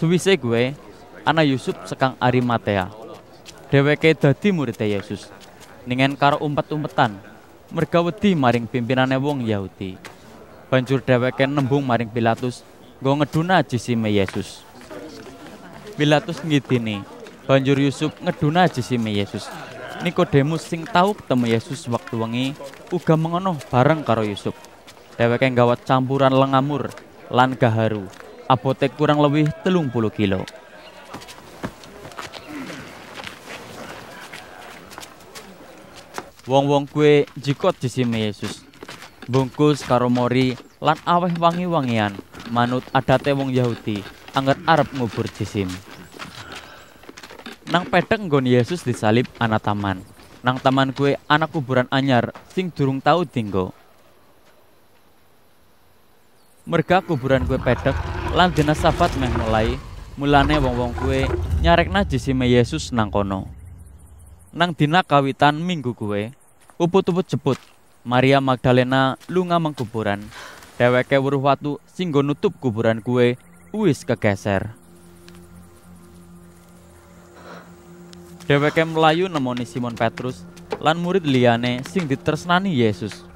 Suwise gue, anak Yusuf sekang Arimatea. Dheweke dadi murid Yesus. Ningen karo umpet-umpetan, merga wedi maring pimpinane wong Yahudi. Banjur dheweke nembung maring Pilatus, nggo ngeduna jisime Yesus. Pilatus ngidini, banjur Yusuf ngeduna jisime Yesus. Nikodemus sing tau ketemu Yesus waktu wengi uga mengono bareng karo Yusuf. Dheweke gawat campuran lengamur lan gaharu. Abote kurang lebih telung puluh kilo. Wong-wong kue jikot jisime Yesus. Bungkus karo mori lan aweh wangi-wangian manut adate wong Yahudi angger arep ngubur jisim. Nang pedek nggon Yesus disalib ana taman. Nang taman kue anak kuburan anyar sing durung tau dinggo. Merga kuburan kue pedek lan dina sabat meh mulai mulane wong-wong kue nyarekna jisime Yesus nang kono. Nang dina kawitan minggu kue, uput-uput jeput. Maria Magdalena lunga mengkuburan. Dheweke weruh watu sing nggo nutup kuburan kue wis kegeser. Dheweke melayu nemoni Simon Petrus lan murid liyane sing ditresnani Yesus.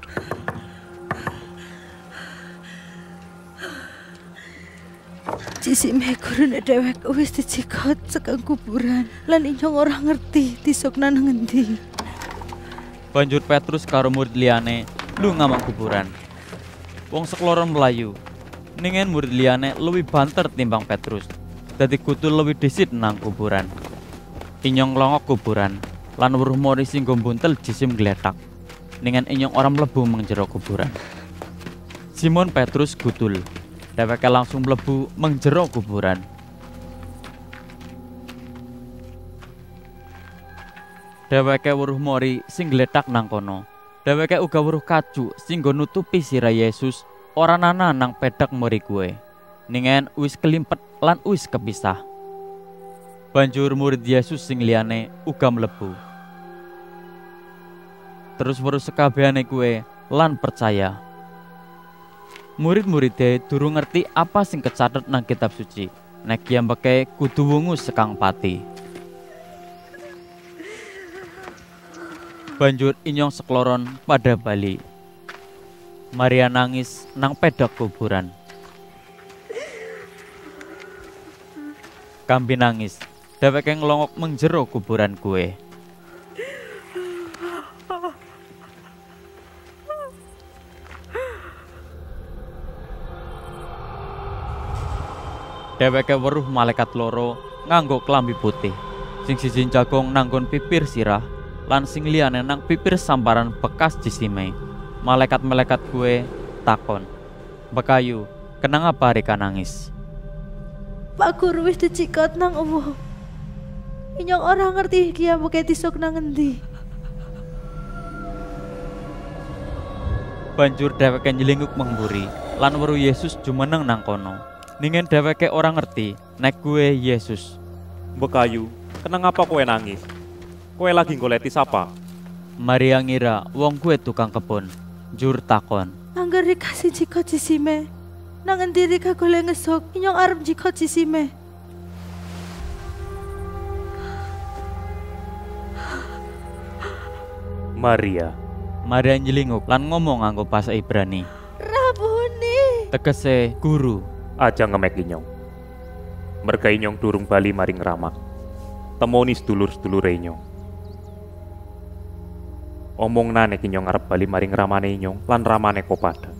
Jisime gurune dhewek wis dicikot sekang kuburan lan inyong ora ngerti disokna nang endi. Banjur Petrus karo murid liyane lunga mang kuburan. Wong sekloron melayu. Ningen murid liyane luwih banter timbang Petrus. Dadi kutu luwih disit nang kuburan. Inyong longok kuburan lan weruh mori sing buntel jisim gletak. Ningen inyong ora mlebu mengjero kuburan. Simon Petrus gutul. Dheweke langsung mlebu mengjero kuburan. Dheweke weruh mori sing gletak nang kono. Dheweke uga weruh kacu sing nutupi sirah Yesus ora nana nang pedek mori kue. Ningen wis kelimpet lan wis kepisah. Banjur murid Yesus sing liyane uga mlebu. Terus weruh sekabehane kue lan percaya. Murid-muride durung ngerti apa sing kecathet nang kitab suci. Nek kiambeke kudu wungu sekang pati. Banjur inyong sekloron pada bali. Maria nangis nang pedok kuburan. Kambi nangis, dheweke nglongok mengjero kuburan kue. Dheweke weruh malaikat loro nganggo klambi putih. Sing siji jagong nanggon pipir sirah lan sing liyane nang pipir samparan bekas jisime. Malaikat-malaikat gue takon. Bekayu, kenang apa Rika nangis? Pak Guru wis dicikot nang ewo. Inyong ora ngerti kia buke disok nang endi. Banjur dheweke nyelinguk mengburi lan weruh Yesus jumeneng nang kono. Ningen dheweke ora ngerti nek gue Yesus. Bekayu, kenang apa kowe nangis? Kowe lagi goleti sapa? Maria ngira wong kue tukang kebon. Jur takon. Angger dikasih jikot jisime. Nang endi rika golek ngesok inyong arep jikot jisime. Maria. Maria nyelinguk lan ngomong nganggo bahasa Ibrani. Rabuni. Tegese guru. Aja ngemek inyong. Merga inyong durung bali maring ramak. Temoni sedulur-sedulure inyong. Omong nane inyong arep bali maring ramane inyong lan ramane kopadan.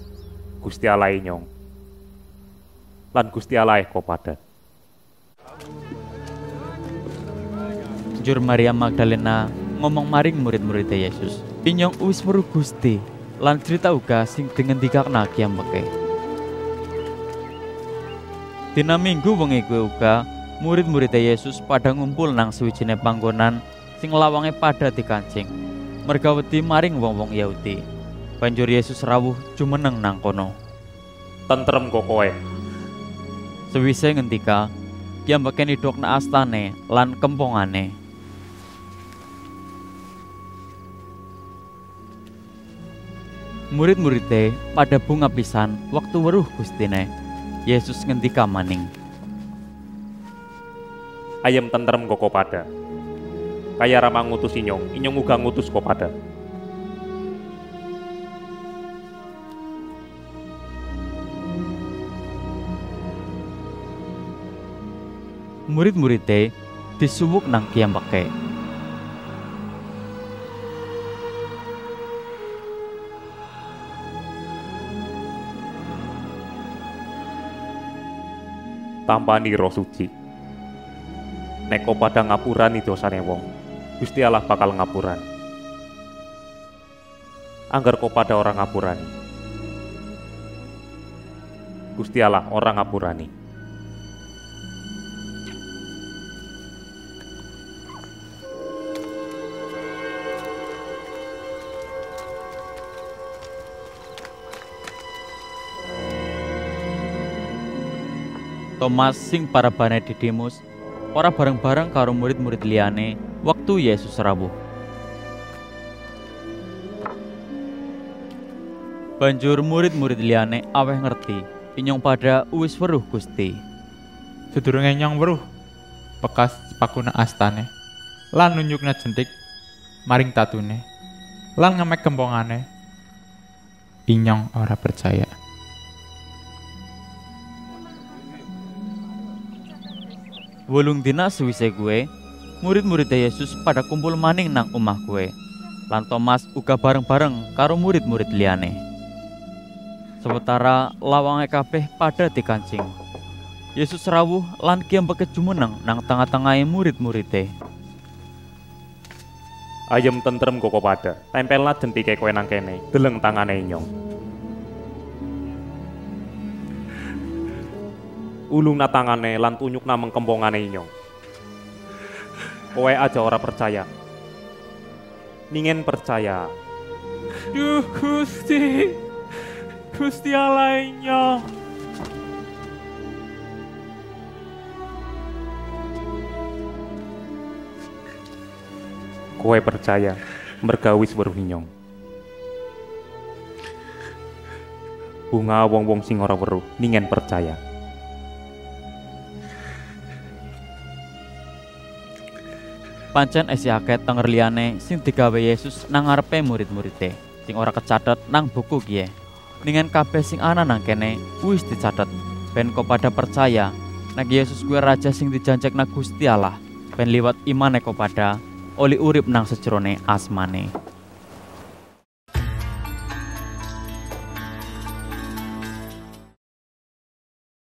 Gusti Allah inyong. Lan Gusti Allah kopadan. Jur Maria Magdalena ngomong maring murid-murid Yesus. Inyong wis weruh Gusti lan cerita uga sing dingendikakna kiameke. Dina Minggu wengi kuwi uga murid-murid Yesus pada ngumpul nang suwijine panggonan sing lawange pada dikancing. Merga wedi maring wong-wong Yahudi. Banjur Yesus rawuh jumeneng nang kono. Tentrem kok kowe. Sewise ngendika, kiambake nidokna astane lan kempongane. Murid-muride pada bunga pisan waktu weruh Gustine. Yesus ngendika maning. Ayam tentrem koko pada. Kaya rama ngutus inyong, inyong uga ngutus kok pada. Murid-muridé disuwuk nang kiambake. Tampani roh suci. Pada ngapurani dosane wong, Gusti Allah bakal ngapuran. Angger pada orang ngapurani. Gusti Allah orang ngapurani. Thomas sing parabane Didimus ora bareng-bareng karo murid-murid liyane waktu Yesus rawuh. Banjur murid-murid liyane aweh ngerti inyong pada uwis weruh Gusti. Sedurunge nyong weruh bekas pakuna astane lan nunjukna jentik maring tatune lan ngemek kempongane inyong ora percaya Wolung dina suwise gue, murid-murid Yesus pada kumpul maning nang omah gue. Lan Thomas uga bareng-bareng karo murid-murid liyane. Sementara lawange kabeh pada dikancing. Yesus rawuh lan kiambake jumeneng nang tengah-tengahe murid-muride. Ayam tentrem koko pada. Tempelna jentike kowe nang kene, deleng tangane inyong. Ulungna tangane lan tunyukna mengkempongane inyong. Kowe aja ora percaya. Ningen percaya. Duh Gusti Gusti Allah inyong Kowe percaya. Mergawis weruh inyong. Bunga wong-wong sing ora weruh, ningen percaya. Pancen esi akeh tenger liyane sing digawe Yesus nang ngarepe murid-muride sing ora kecatet nang buku kiye. Dengan kabeh sing ana nang kene wis dicatet ben kok pada percaya nek Yesus kuwi raja sing dijanjekna Gusti Allah ben liwat imane kok pada oli urip nang sejerone asmane.